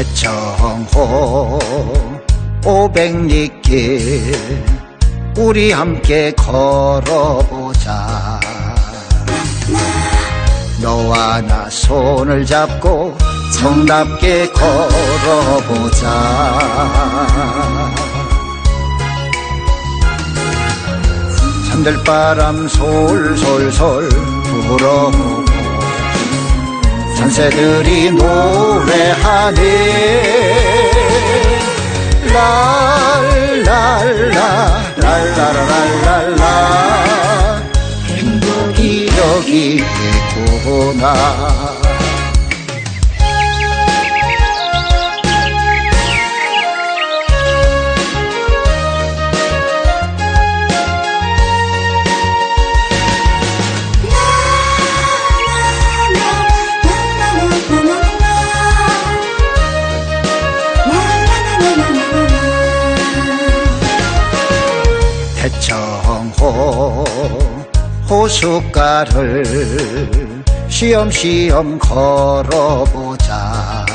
대청호 오백리길 우리 함께 걸어보자. 너와 나 손을 잡고 정답게 걸어보자. 산들바람 솔솔솔 불어오 고 산새들이 노래하네. 랄랄라 랄라라랄랄라. 행복이 여기 있구나 호숫가를 쉬엄쉬엄 걸어보자.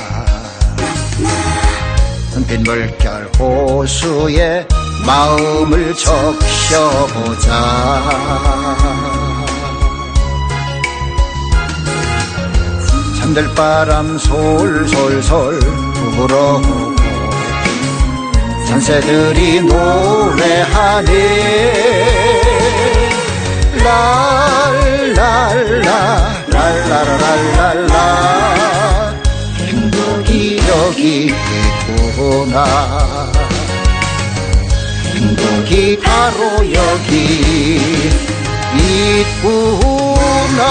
흰 물결 호수에 마음을 적셔보자. 산들바람 솔솔솔 불어오고 산새들이 노래하네 있구나? 행복이 바로 여기. 있구나